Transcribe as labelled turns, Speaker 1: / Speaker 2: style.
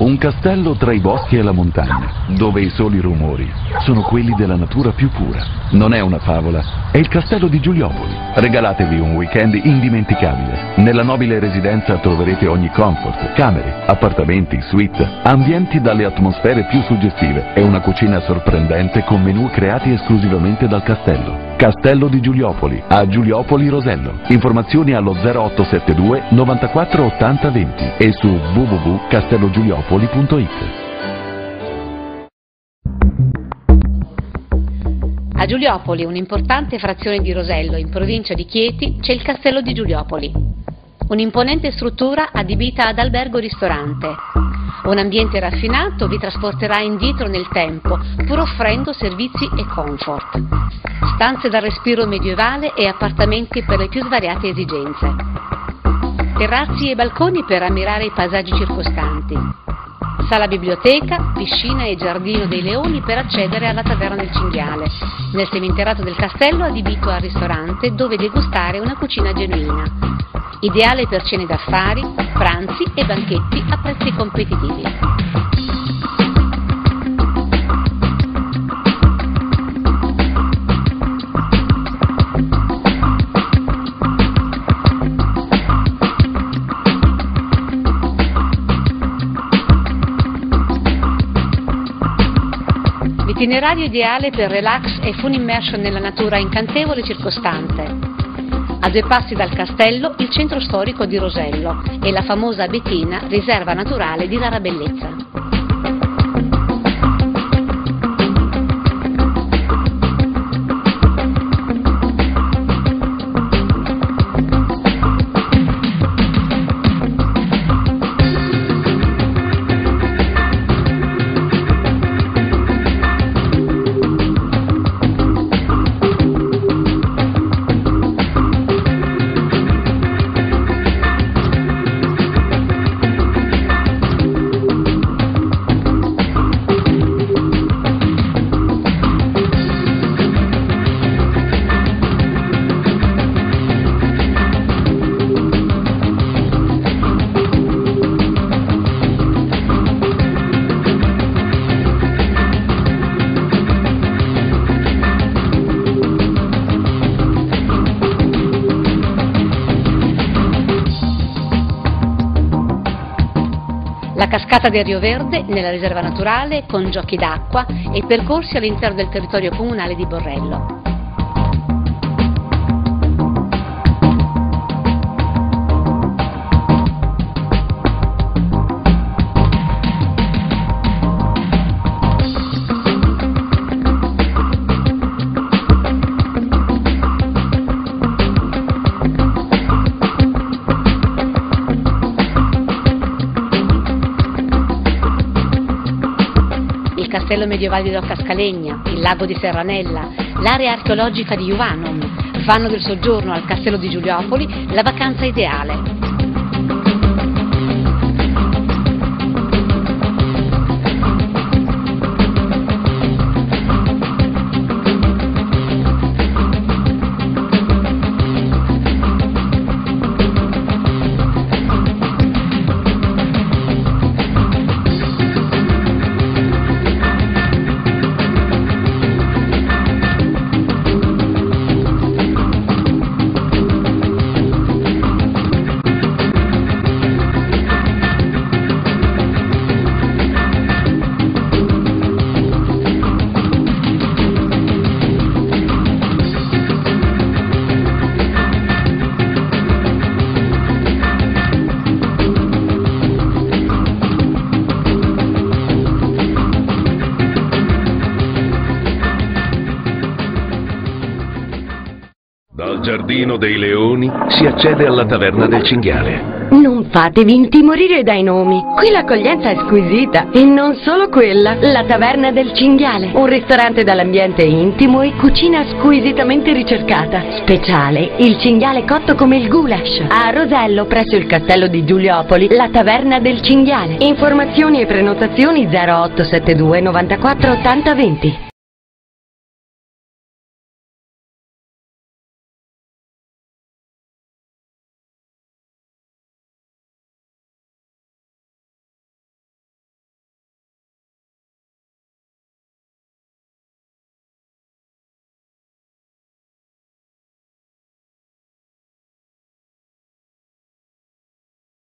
Speaker 1: Un castello tra i boschi e la montagna, dove i soli rumori sono quelli della natura più pura. Non è una favola, è il castello di Giuliopoli. Regalatevi un weekend indimenticabile. Nella nobile residenza troverete ogni comfort, camere, appartamenti, suite, ambienti dalle atmosfere più suggestive e una cucina sorprendente con menù creati esclusivamente dal castello. Castello di Giuliopoli, a Giuliopoli Rosello. Informazioni allo 0872 94 80 20 e su www.castellogiuliopoli.it.
Speaker 2: A Giuliopoli, un'importante frazione di Rosello, in provincia di Chieti, c'è il Castello di Giuliopoli. Un'imponente struttura adibita ad albergo-ristorante. Un ambiente raffinato vi trasporterà indietro nel tempo, pur offrendo servizi e comfort. Stanze dal respiro medievale e appartamenti per le più svariate esigenze. Terrazzi e balconi per ammirare i paesaggi circostanti. Sala biblioteca, piscina e giardino dei leoni per accedere alla taverna del cinghiale, nel seminterrato del castello adibito al ristorante dove degustare una cucina genuina. Ideale per cene d'affari, pranzi e banchetti a prezzi competitivi. Itinerario ideale per relax e full immersion nella natura incantevole circostante. A due passi dal castello il centro storico di Rosello e la famosa Bettina, riserva naturale di rara bellezza. La cascata del Rio Verde nella riserva naturale con giochi d'acqua e percorsi all'interno del territorio comunale di Borrello. Castello medievale di Rocca Scalegna, il lago di Serranella, l'area archeologica di Juvanum, fanno del soggiorno al castello di Giuliopoli la vacanza ideale.
Speaker 3: Giardino dei Leoni si accede alla Taverna del Cinghiale.
Speaker 4: Non fatevi intimorire dai nomi. Qui l'accoglienza è squisita. E non solo quella. La Taverna del Cinghiale. Un ristorante dall'ambiente intimo e cucina squisitamente ricercata. Speciale, il cinghiale cotto come il goulash. A Rosello, presso il castello di Giuliopoli, la Taverna del Cinghiale. Informazioni e prenotazioni 0872 94 80 20.